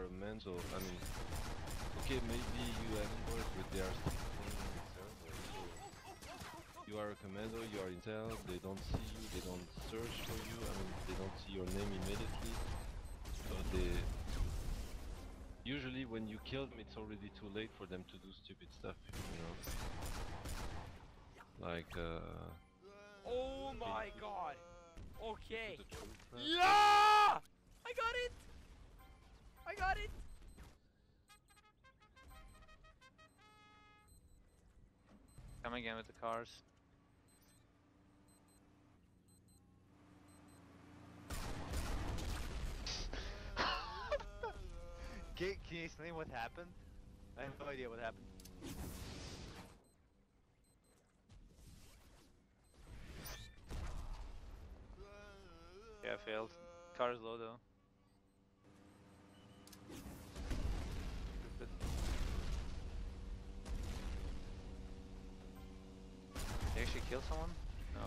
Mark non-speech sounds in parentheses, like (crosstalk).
are a mental. I mean, okay, maybe you haven't worked with the RC you are a commando, you are intel, they don't see you, they don't search for you, I mean, they don't see your name immediately, so they... Usually when you kill them, it's already too late for them to do stupid stuff, you know? Like, uh... Oh my god! Okay. Yeah! Come again with the cars. (laughs) can, can you explain what happened? I have no idea what happened. Yeah, I failed. Car is low though. Kill someone? No.